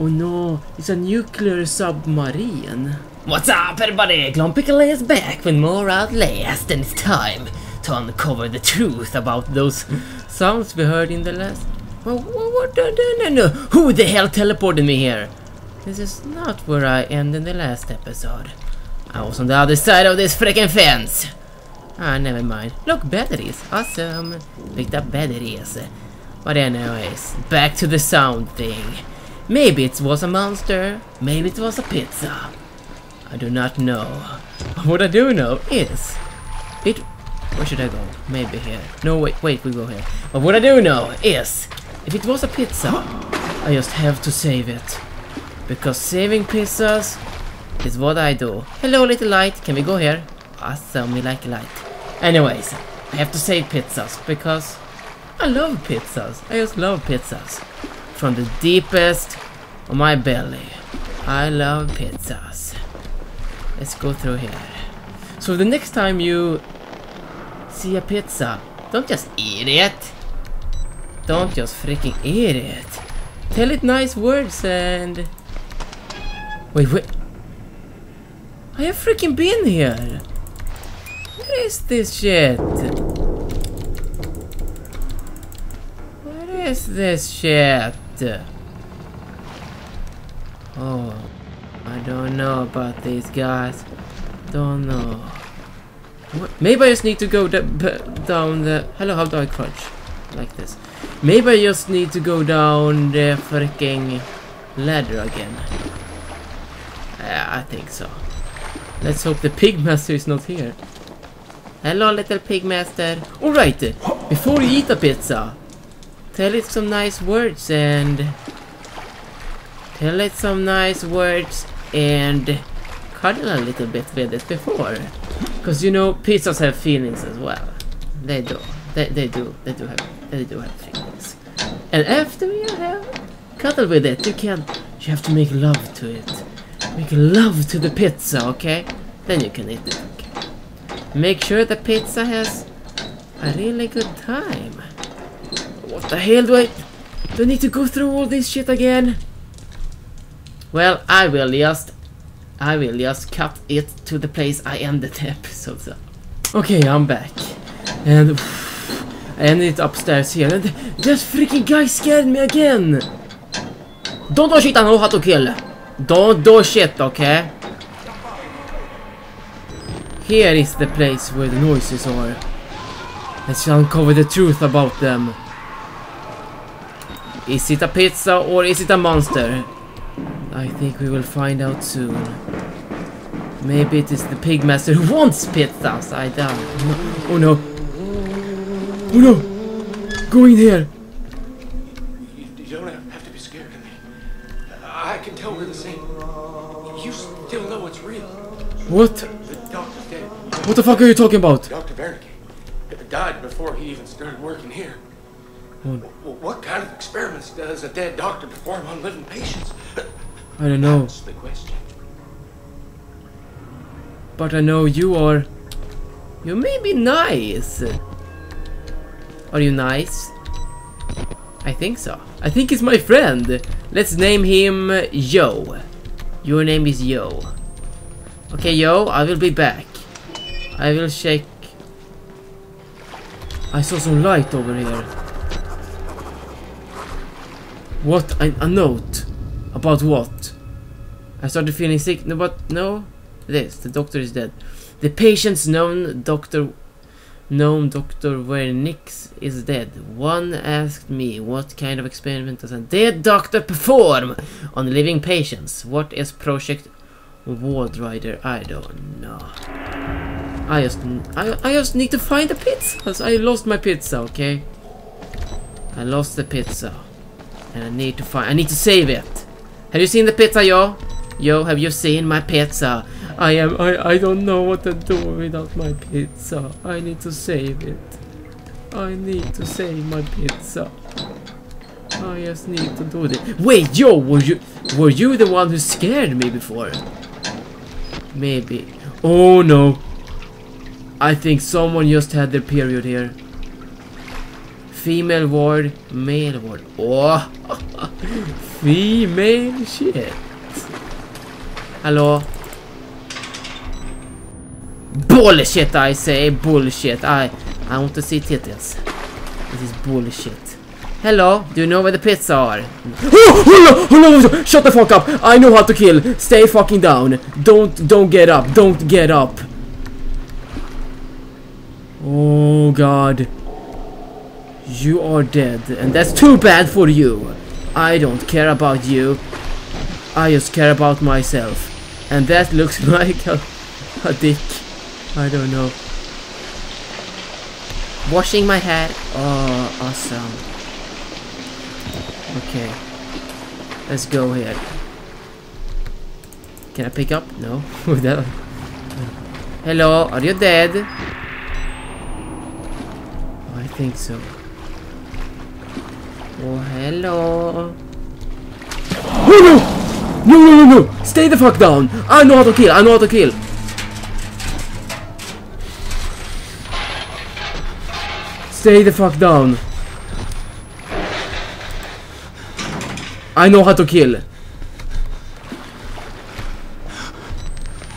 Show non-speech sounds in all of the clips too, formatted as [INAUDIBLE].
Oh no, it's a nuclear submarine. What's up, everybody? GlowingPickle is back with more Outlast, and it's time to uncover the truth about those. Sounds we heard in the last... Well, what? No, no, no, no. Who the hell teleported me here? This is not where I ended in the last episode. I was on the other side of this freaking fence. Ah, never mind. Look, batteries. Awesome. Picked up batteries. But anyways, back to the sound thing. Maybe it was a monster, maybe it was a pizza. I do not know. What I do know is... It... Where should I go? Maybe here. No, wait, wait, we go here. But what I do know is... If it was a pizza, I just have to save it. Because saving pizzas is what I do. Hello, little light. Can we go here? Awesome, we like light. Anyways, I have to save pizzas because I love pizzas. I just love pizzas. From the deepest my belly. I love pizzas. Let's go through here. So the next time you see a pizza, don't just eat it. Don't just freaking eat it. Tell it nice words and... Wait, wait. I have freaking been here. What is this shit? What is this shit? Oh, I don't know about these guys. Don't know. What? Maybe I just need to go down the... Hello, how do I crunch? Like this. Maybe I just need to go down the freaking ladder again. Yeah, I think so. Let's hope the pigmaster is not here. Hello, little pigmaster. Alright, before you eat a pizza, tell it some nice words and... Tell it some nice words and cuddle a little bit with it before. Because you know, pizzas have feelings as well. They do. They, they do. They do have. They do have feelings. And after you have cuddle with it, you can. You have to make love to it. Make love to the pizza, okay? Then you can eat it. Okay? Make sure the pizza has a really good time. What the hell do I... Do I need to go through all this shit again? Well, I will just... I will just cut it to the place I ended [LAUGHS] the episode. So. Okay, I'm back. And... [SIGHS] I ended upstairs here. And that freaking guy scared me again! Don't do shit I know how to kill! Don't do shit, okay? Here is the place where the noises are. Let's uncover the truth about them. Is it a pizza or is it a monster? I think we will find out soon. Maybe it is the pigmaster who wants pizzas. I doubt. No. Oh no. Oh no. Go in here. You don't have to be scared of me. I can tell we're the same. You still know it's real. What? The doctor's dead. What the fuck are you talking about? Dr. What? What kind of experiments does a dead doctor perform on living patients? I don't know. That's the question. But I know you are... You may be nice. Are you nice? I think so. I think he's my friend. Let's name him Yo. Your name is Yo. Okay, Yo, I will be back. I will check... I saw some light over here. What? A, a note. About what? I started feeling sick. No, but no. This. The doctor is dead. The patient's known doctor known Dr. Wernicke is dead. One asked me what kind of experiment does a dead doctor perform on living patients? What is Project Walrider? I don't know. I just I, I just need to find the pizza. I lost my pizza, okay? I lost the pizza. And I need to find I need to save it. Have you seen the pizza, yo? Yo, have you seen my pizza? Uh? I am I, I don't know what to do without my pizza. Uh. I need to save it. I need to save my pizza. Uh. I just need to do this. Wait, yo, were you were you the one who scared me before? Maybe. Oh no. I think someone just had their period here. Female ward, male ward. Oh. [LAUGHS] Female shit. Hello. Bullshit I say, bullshit. I I want to see titties. This is bullshit. Hello, do you know where the pits are? Oh, no, no, shut the fuck up. I know how to kill. Stay fucking down. Don't don't get up. Don't get up. Oh god. You are dead and that's too bad for you. I don't care about you. I just care about myself. And that looks [LAUGHS] like a, a dick. I don't know. Washing my hair. Oh, awesome. Okay. Let's go here. Can I pick up? No. [LAUGHS] Hello, are you dead? I think so. Oh, hello. Oh no! No, no, no, no! Stay the fuck down! I know how to kill, I know how to kill! Stay the fuck down. I know how to kill.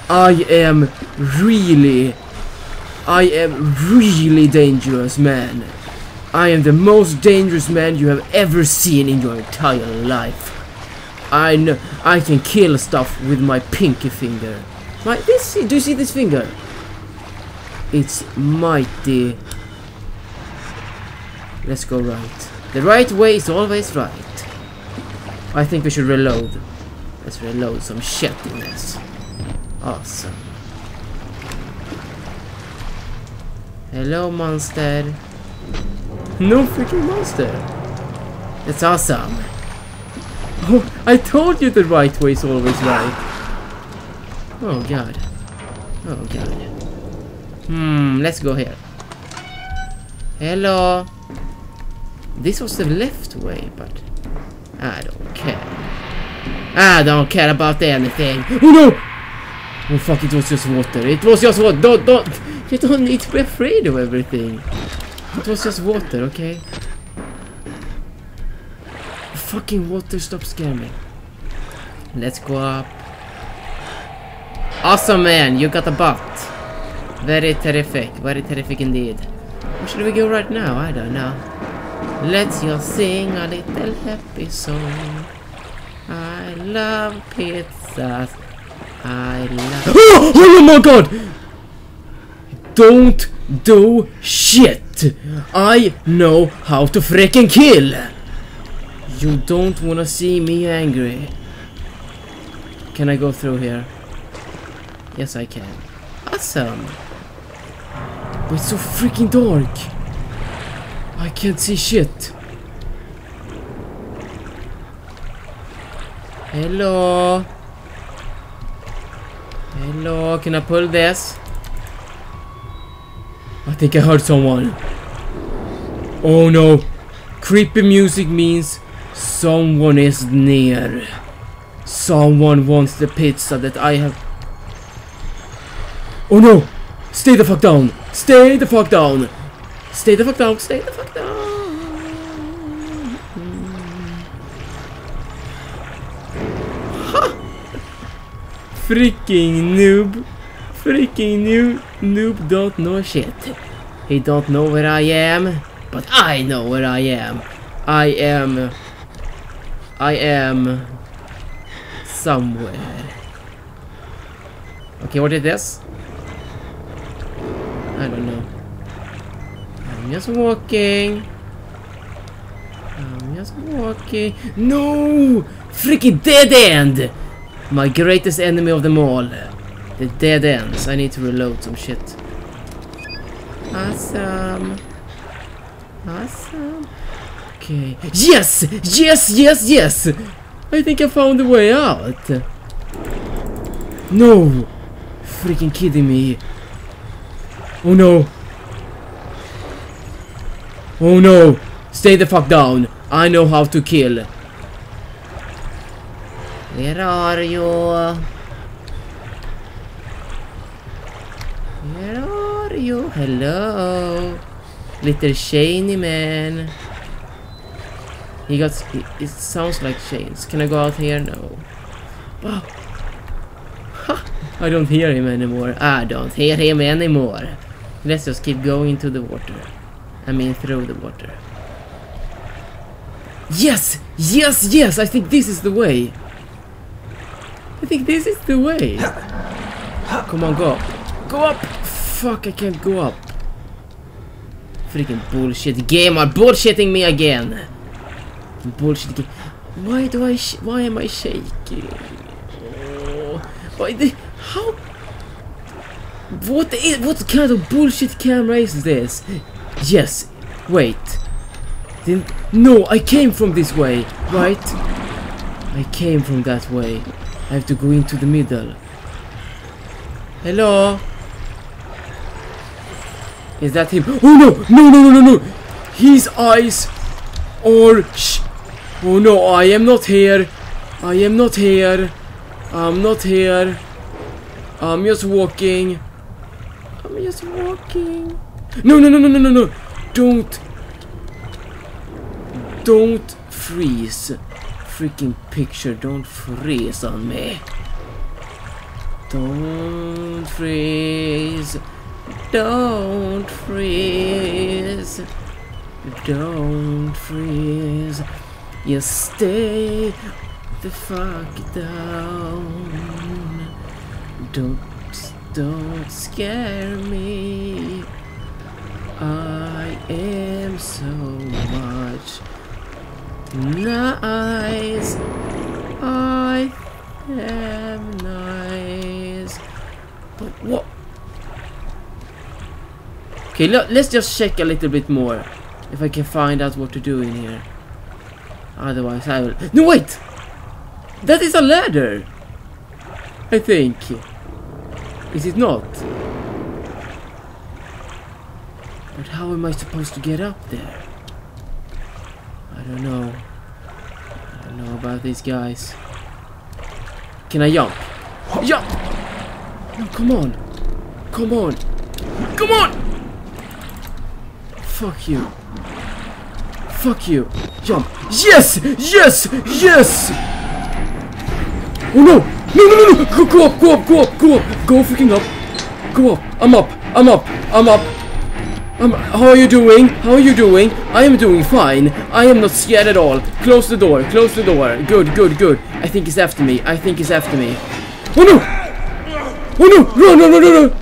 I am really, I am really dangerous man. I am the most dangerous man you have ever seen in your entire life. I know I can kill stuff with my pinky finger. My this do you see this finger? It's mighty. Let's go right. The right way is always right. I think we should reload. Let's reload some shit in this. Awesome. Hello, monster. No freaking monster. That's awesome. Oh, [LAUGHS] I told you the right way is always right. Oh god. Oh god. Hmm, let's go here. Hello. This was the left way, but I don't care. I don't care about anything. Oh no! Oh fuck, it was just water. It was just water. Don't, don't. You don't need to be afraid of everything. It was just water, okay? Fucking water, stop scaring me. Let's go up. Awesome, man. You got a butt. Very terrific. Very terrific indeed. Where should we go right now? I don't know. Let's just sing a little happy song. I love pizzas. I love. [GASPS] Oh my god! Don't do shit! I know how to freaking kill! You don't wanna see me angry. Can I go through here? Yes, I can. Awesome! But it's so freaking dark! I can't see shit. Hello? Hello, can I pull this? I think I heard someone. Oh no. Creepy music means someone is near. Someone wants the pizza that I have. Oh no! Stay the fuck down! Stay the fuck down! Stay the fuck down! Stay the fuck down! Ha! Freaking noob! Freaking noob! Noob don't know shit. He don't know where I am, but I know where I am. I am... I am... Somewhere. Okay, what is this? I don't know. I'm just walking. I'm just walking. No! Freaking dead end! My greatest enemy of them all. The dead ends. I need to reload some shit. Awesome. Awesome. Okay. Yes! Yes, yes, yes! I think I found a way out. No! Freaking kidding me. Oh no. Oh no. Stay the fuck down. I know how to kill. Where are you? Where are you? Hello. Little shiny man. He got. It, it sounds like chains. Can I go out here? No. Oh. Ha! I don't hear him anymore. Ah, I don't hear him anymore. Let's just keep going into the water. I mean, through the water. Yes! Yes, yes! I think this is the way. I think this is the way. Come on, go up. Go up! Fuck, I can't go up. Freaking bullshit game are bullshitting me again. Bullshit game. Why do I? Why am I shaking? Oh, why the? How? What is? What kind of bullshit camera is this? Yes. Wait. Didn't, no, I came from this way, right? I came from that way. I have to go into the middle. Hello? Is that him? Oh no! No, no, no, no, no! His eyes are... Sh oh no, I am not here. I am not here. I'm not here. I'm just walking. I'm just walking. No, no, no, no, no, no, no! Don't... Don't freeze. Freaking picture, don't freeze on me. Don't freeze. Don't freeze. Don't freeze. You stay the fuck down. Don't, don't scare me. I am so much nice. I am nice. But what? Okay, let, let's just check a little bit more. If I can find out what to do in here. Otherwise I will... No, wait! That is a ladder! I think. Is it not? But how am I supposed to get up there? I don't know. I don't know about these guys. Can I jump? Jump! No, come on. Come on. Come on! Fuck you. Fuck you. Jump. Yes! Yes! Yes! Oh no! No, no, no, no! Go, go up, go up, go up, go up! Go freaking up! Go up! I'm up! I'm up! I'm up! Um, how are you doing? How are you doing? I am doing fine. I am not scared at all. Close the door. Close the door. Good, good, good. I think he's after me. I think he's after me. Oh no! Oh no! Run, run, run, run, run!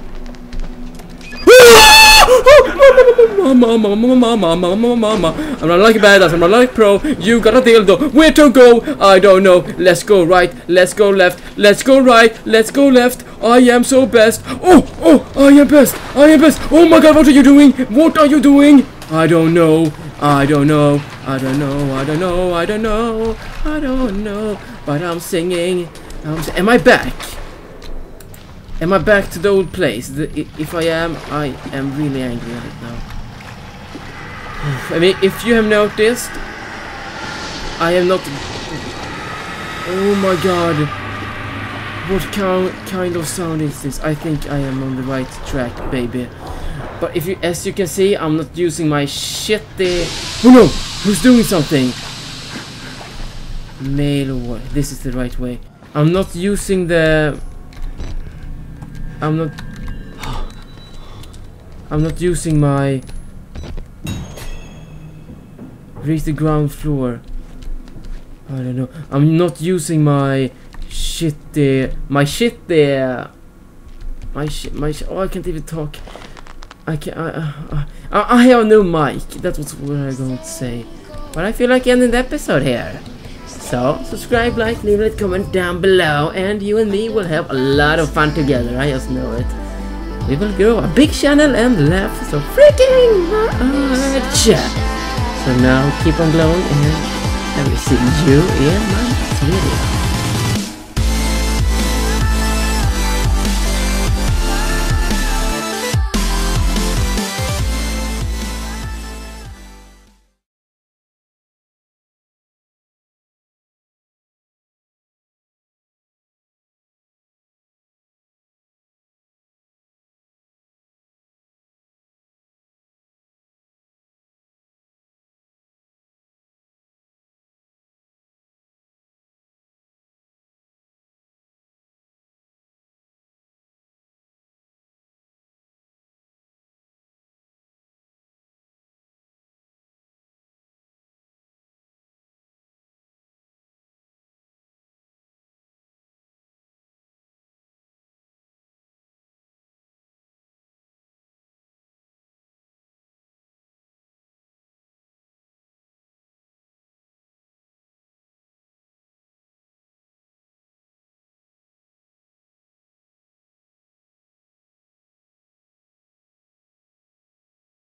I'm not like badass, I'm not like pro. You got a dildo. Where to go? I don't know. Let's go right. Let's go left. Let's go right. Let's go left. I am so best. Oh, oh, I am best. I am best. Oh my god, what are you doing? What are you doing? I don't know. I don't know. I don't know. I don't know. I don't know. I don't know. But I'm singing. I'm am I back? Am I back to the old place? The, if I am, I am really angry right now. [SIGHS] I mean, if you have noticed, I am not... Oh my god. What kind, of sound is this? I think I am on the right track, baby. But if you, as you can see, I'm not using my shitty... Oh no! Who's doing something? Mail what? This is the right way. I'm not using the I'm not... I'm not using my... Reach the ground floor. I don't know. I'm not using my shit there. My shit there. My shit. My shit. Oh, I can't even talk. I can't. I, uh, I, I have no mic. That was what I was going to say. But I feel like ending the episode here. So, subscribe, like, leave a comment down below, and you and me will have a lot of fun together, I just know it. We will grow a big channel and laugh so freaking much! So now, keep on glowing, and I will see you in my next video.